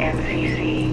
hostile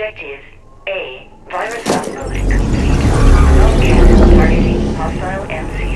Objective A. Virus upload complete. No cannon targeting hostile MC.